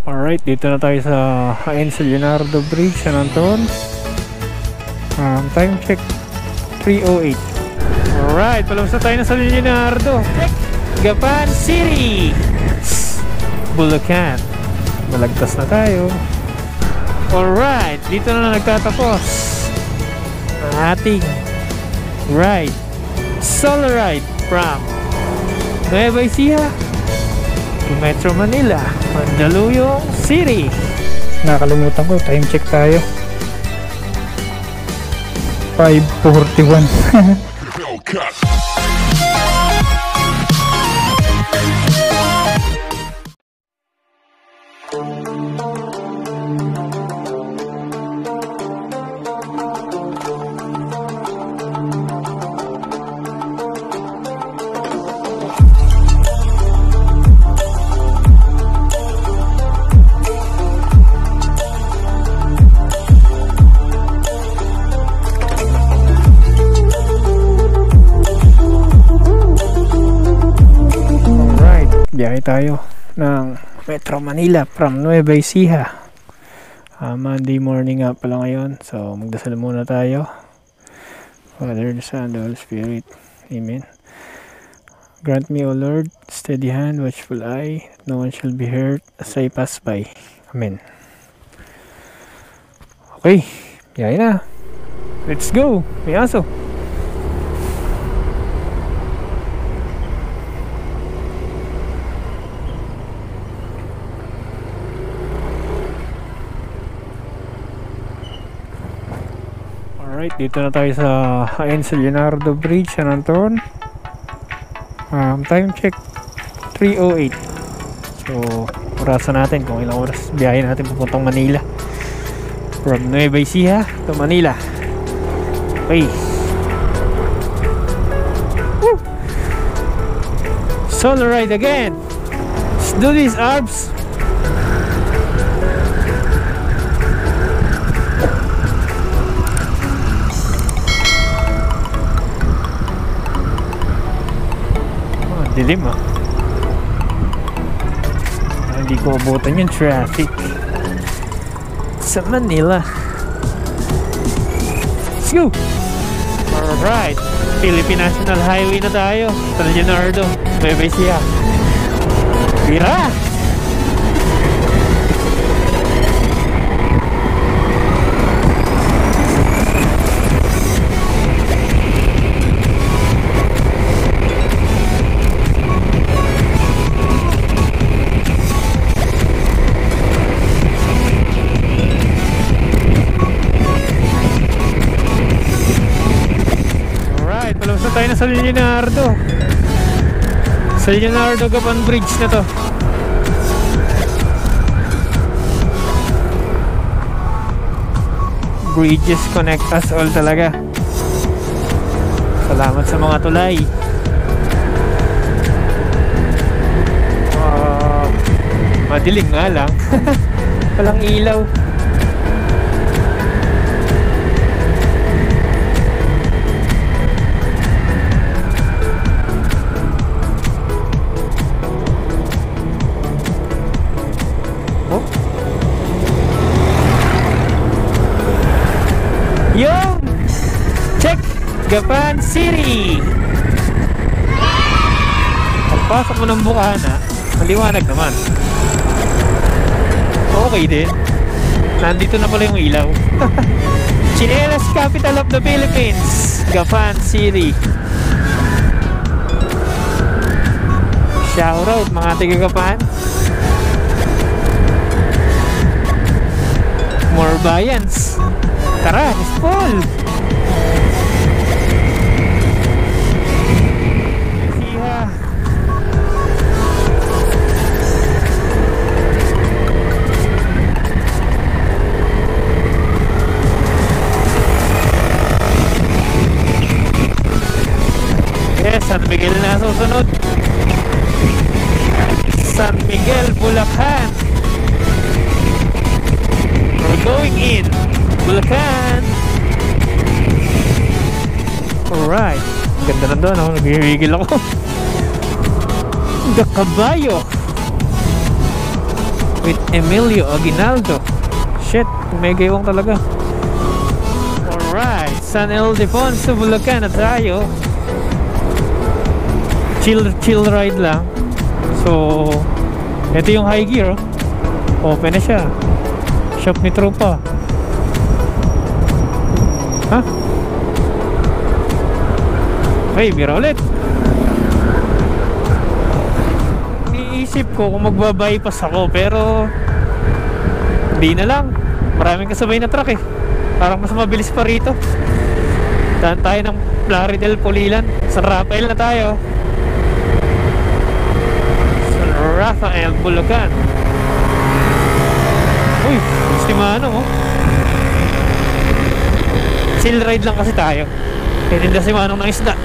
Alright, dito na tayo sa sa Leonardo Bridge, San Anton. Um, time check 3.08. Alright, palabas na tayo na sa Leonardo. Gapan City! Bulacan. Malagtas na tayo. Alright, dito na nagtatapos ang ating ride. Solo ride from Nueva Ecija Metro Manila, Mandaluyong City. Nakalimutan ko, time check tayo. 5.41. biyahe tayo ng Metro Manila from Nueva Ecija. Ah, Monday morning nga pala ngayon, so magdasal muna tayo. Father, the Son, the Holy Spirit. Amen. Grant me, O Lord, steady hand, watchful eye, no one shall be hurt as I pass by. Amen. Okay, biyahe na. Let's go! May aso. Alright, dito na tayo sa Hain sa Leonardo Bridge, San Anton. Um, time check 3.08. So, orasan natin kung ilang oras biyahe natin papuntang Manila. From Nueva Ecija to Manila. Okay. Woo! Solo ride again. Let's do this, Arbs. Dilim ah. Ah, Hindi ko abutan yung traffic. Sa Manila. Let's go! Alright. Philippine National Highway na tayo. Sa Leonardo. Nueva Ecija. Tira! Sa Leonardo. Sa Leonardo Gapan Bridge na to. Bridges connect us all talaga. Salamat sa mga tulay. Ah, madilim nga lang. Walang ilaw. Gapan City. Pagpasok mo ng Bukana, maliwanag naman. Okay din. Nandito na pala yung ilaw. Chinelas capital of the Philippines. Gapan City. Shout out mga taga Gapan. More Bayans. Tara, it's Miguel na susunod. San Miguel, Bulacan. We're going in. Bulacan. Alright. Ganda na doon. Oh. Naghiwigil ako. The kabayo. with Emilio Aguinaldo. Shit, may gaywang talaga. Alright, San Ildefonso, Bulacan na tayo. Chill, chill ride lang. So, ito yung high gear. Oh. Open na siya. Shop ni Tropa. Ha? Hey, bira ulit. Iniisip ko kung magbabypass ako pero hindi na lang. Maraming kasabay na truck eh. Parang mas mabilis pa rito. Daan tayo ng Plaridel Pulilan. San Rafael na tayo. San Rafael, Bulacan. Uy, estimano oh. Chill ride lang kasi tayo. Tininda si Manong ng isda.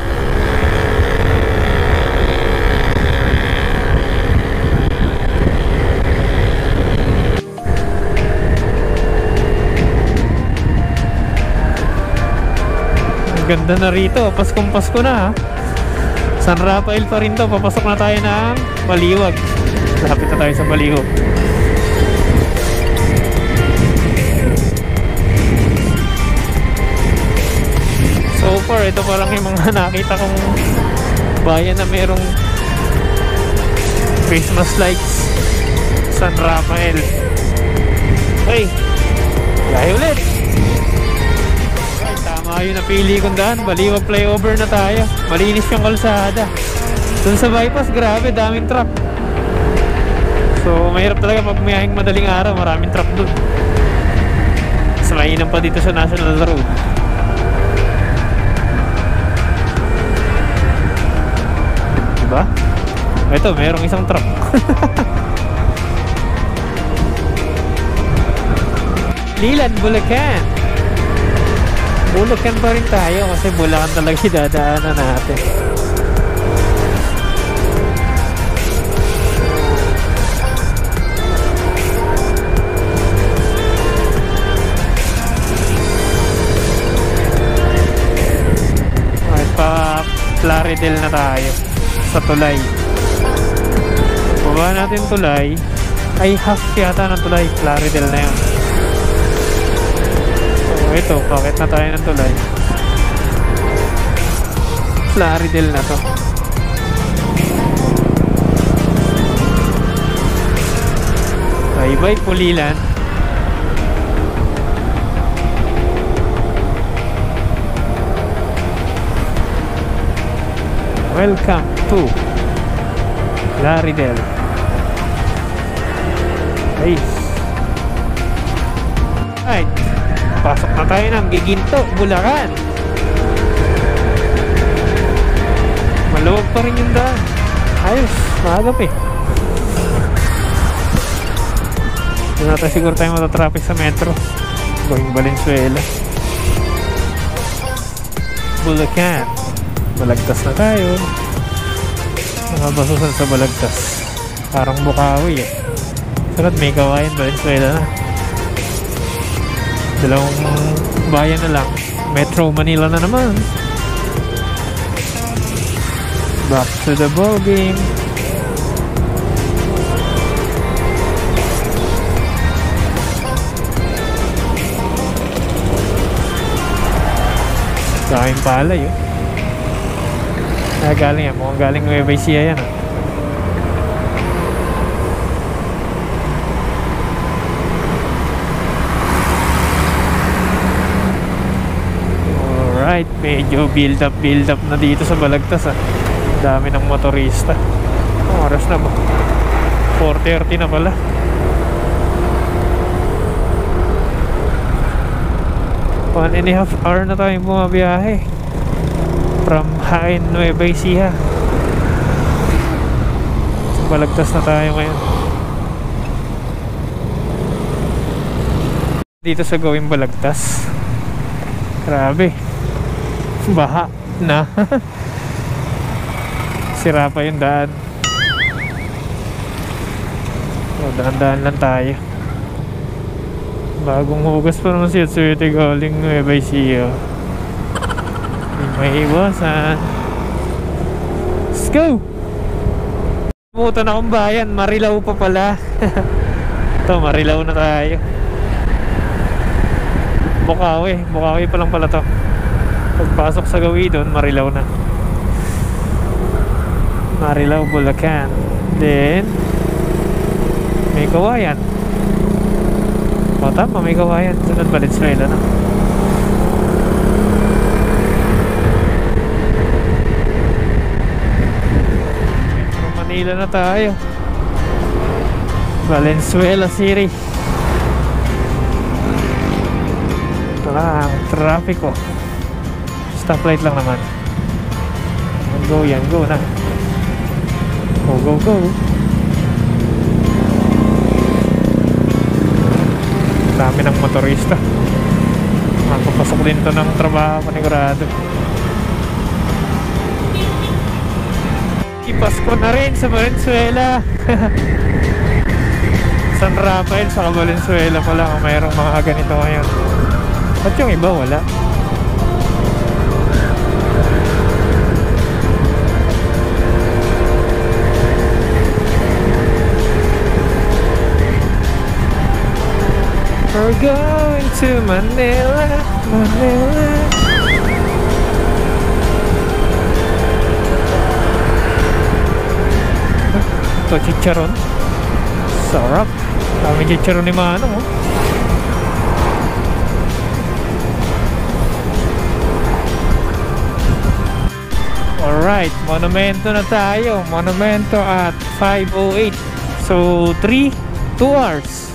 Ganda na rito. Paskong Pasko na. San Rafael pa rin to. Papasok na tayo ng Baliwag. Lapit na tayo sa Baliwag. So far, ito pa lang yung mga nakita kong bayan na merong Christmas lights San Rafael. Hey! Lahi ulit! Tama yung napili kong daan. Baliwag flyover na tayo. Malinis yung kalsada. Dun sa bypass, grabe, daming truck. So, mahirap talaga pag mayahing madaling araw. Maraming truck dun. Mas mainam pa dito sa National Road. Diba? Ito, merong isang truck. Lilan, Bulacan. Bulacan pa rin tayo kasi Bulacan talaga yung dadaanan natin. Plaridel na tayo sa tulay. Baba natin tulay. Ay, half yata ng tulay. Plaridel na yun. So, ito, pakit na tayo ng tulay. Plaridel na to. Bye-bye, Pulilan. Welcome to Laridel. Hey. Right. Pasok na tayo ng Giginto, Bulacan. Maluwag pa rin yung daan. Ayos, maagap eh. Hindi natin siguro tayo matatraffic sa metro. Going Valenzuela. Bulacan. Balagtas na tayo. Nakabasusan sa balagtas. Parang Bukawi eh. Sunod may kawayan Valenzuela na. Dalawang bayan na lang. Metro Manila na naman. Back to the ball game. Daming palay oh. Ah, galing yan. Mukhang galing Nueva Ecija yan ah. Alright, medyo build up build up na dito sa Balagtas ah. Dami ng motorista. Anong oras na ba? 4.30 na pala. One and a half hour na tayong bumabiyahe from Hain Nueva Ecija. So, balagtas na tayo ngayon. Dito sa gawing balagtas. Grabe. Baha na. Sira pa yung daan. Daan-daan lang tayo. Bagong hugas pa naman siya swerte galing Nueva Ecija may iwasan let's go pumunta na akong bayan Marilao pa pala Ito, Marilaw na tayo. Bukawi. Bukawi pa lang pala to. Pagpasok sa gawi doon, Marilaw na. Marilaw, Bulacan. Then, may kawayan. O tama, may kawayan. Sunod Valenzuela na. Metro Manila na tayo. Valenzuela City. Ang traffic ko. Stoplight lang naman. Go, yan go na. Go, go, go. Dami ng motorista. Makapasok din to ng trabaho panigurado. Ipasko na rin sa Valenzuela. San Rafael sa Valenzuela pa lang mayroong mga ganito ngayon. At yung iba wala. We're going to Manila, Manila. Ito, chicharon. Sarap. Dami chicharon ni Manong, oh. Alright, monumento na tayo. Monumento at 5.08. So, 3, 2 hours.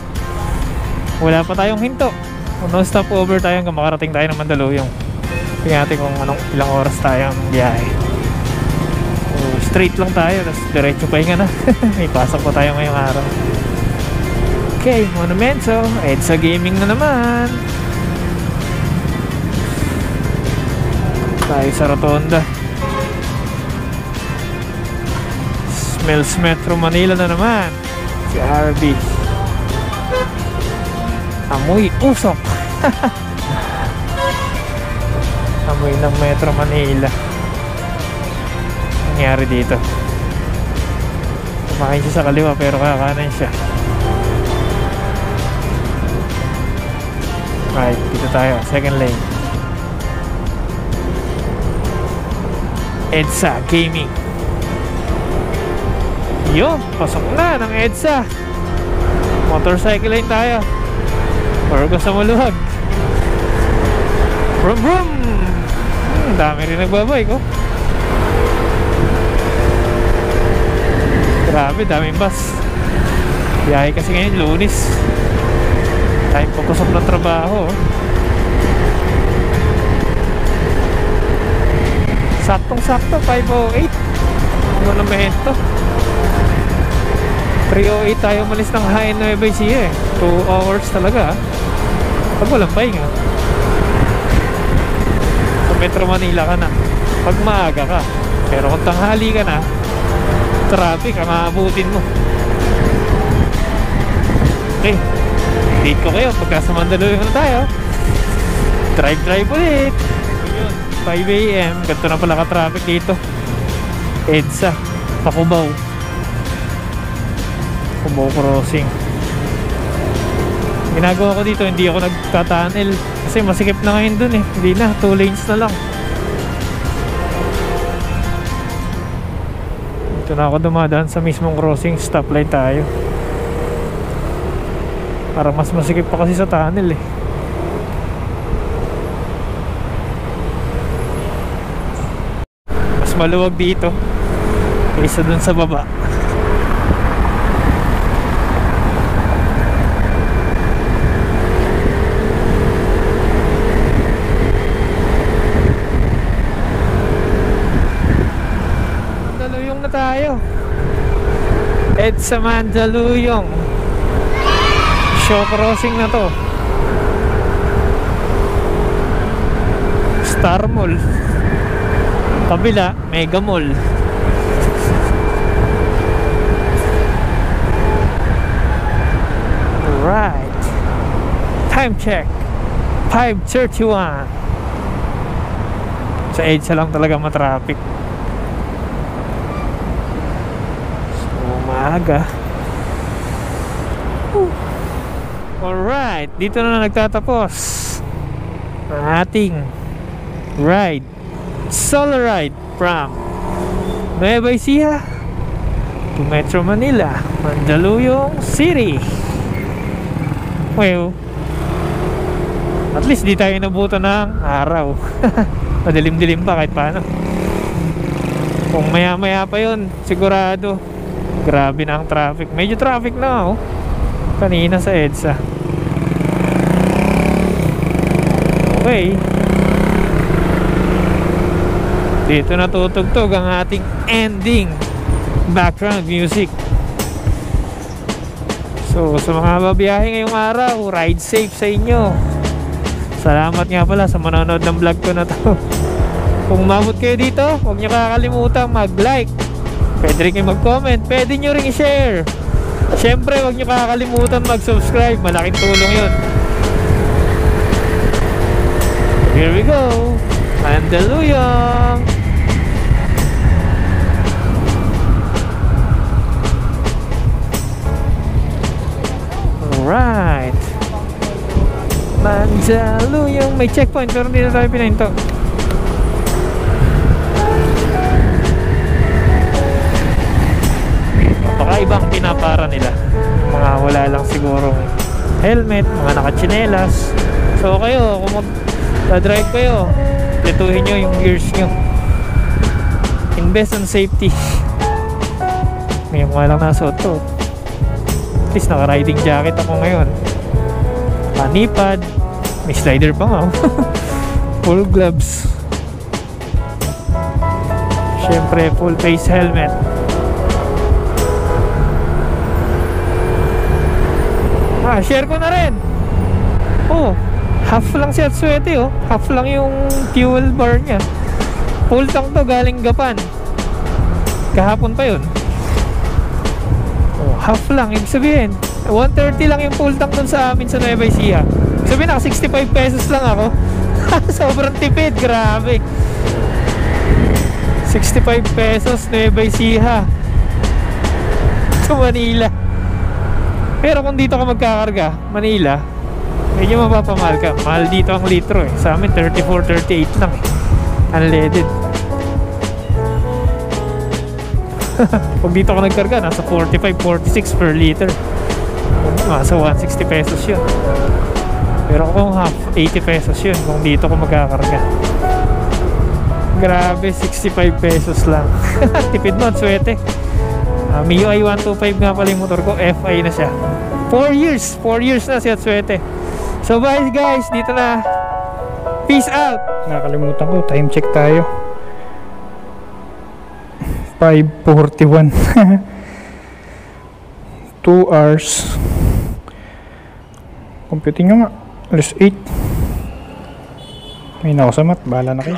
Wala pa tayong hinto. No stop over tayo hanggang makarating tayo ng Mandaluyong. Tingnan natin kung anong ilang oras tayong biyahe. Straight lang tayo, tapos diretso pahinga na. May pasok pa tayo ngayong araw. Okay, Monumento. EDSA Gaming na naman. Tayo sa Rotonda. Smells Metro Manila na naman. Si RB. Amoy usok. Amoy ng Metro Manila. Nangyari dito. Kumain siya sa kaliwa pero kakanan siya. Right, dito tayo. Second lane. EDSA Gaming. Yun, pasok na ng EDSA. Motorcycle lane tayo. Or ko sa maluhag. Brum brum! Hmm, dami rin nagbabike oh. Grabe, daming bus. Biyahe kasi ngayon, lunis. Time pagkusok ng trabaho. oh. Saktong-sakto, 508. Monumento. 308 tayo malis ng High Nueva Ecija eh. 2 hours talaga. ah. Pag walang pahinga. Sa Metro Manila ka na. Pag maaga ka. Pero kung tanghali ka na, traffic ang aabutin mo. Okay. Date ko kayo pagka sa Mandaluyong na tayo. Drive drive ulit. Yun, 5 a.m. Ganito na pala ka-traffic dito. EDSA. Pakubaw. Cubao Crossing. Ginagawa ko dito, hindi ako nagtatunnel kasi masikip na ngayon dun eh. Hindi na, 2 lanes na lang. Dito na ako dumadaan sa mismong crossing, stoplight tayo. Para mas masikip pa kasi sa tunnel eh. Mas maluwag dito kaysa dun sa baba. Tayo. EDSA Mandaluyong. Show crossing na to. Star Mall. Kabila, Mega Mall. Right. Time check. 5.31. Sa EDSA lang talaga matraffic. So, maaga. Whew. Alright, dito na nagtatapos ang ating ride. Solo ride from Nueva Ecija to Metro Manila, Mandaluyong City. Well, at least di tayo nabuto ng araw. Madilim-dilim pa kahit paano. Kung maya-maya pa yun, sigurado. Grabe na ang traffic. Medyo traffic na oh. Kanina sa EDSA. Okay. Dito natutugtog ang ating ending background music. So, sa mga babiyahe ngayong araw, ride safe sa inyo. Salamat nga pala sa manonood ng vlog ko na to. Kung umabot kayo dito, huwag nyo kakalimutan mag-like. Pwede rin kayo mag-comment. Pwede nyo rin i-share. Siyempre, huwag nyo kakalimutan mag-subscribe. Malaking tulong yun. Here we go. Mandaluyong. Alright. Mandaluyong. May checkpoint pero hindi na tayo pinahinto. Ibang pinapara nila. Mga wala lang sigurong helmet, mga nakachinelas. So kayo, kung mag-drive kayo, plituhin nyo yung gears nyo. Invest on safety. May mga lang nasuot to. At least naka-riding jacket ako ngayon. Panipad. May slider pa nga. full gloves. Siyempre, full face helmet. Ah, share ko na rin. Oh, half lang si Atsuete oh. Half lang yung fuel bar niya. Full tank to galing Gapan. Kahapon pa yun. Oh, half lang. Ibig sabihin, 130 lang yung full tank dun sa amin sa Nueva Ecija. Sabihin, naka 65 pesos lang ako. Sobrang tipid. Grabe. 65 pesos Nueva Ecija. Sa Manila. Pero kung dito ka magkakarga, Manila, medyo mapapamahal ka. Mahal dito ang litro eh. Sa amin, 34, 38 lang eh. Unleaded. Kung dito ka nagkarga, nasa 45, 46 per liter. Nasa 160 pesos yun. Pero kung half, 80 pesos yun kung dito ka magkakarga. Grabe, 65 pesos lang. Tipid mo, ang swete. Uh, MIUI 125 nga pala yung motor ko, FI na siya. 4 years, 4 years na si Atsuete. So bye guys, dito na. Peace out! Nakalimutan ko, time check tayo. 5.41 2 hours Computing nyo nga Alas 8 May nakasamat, bahala na kayo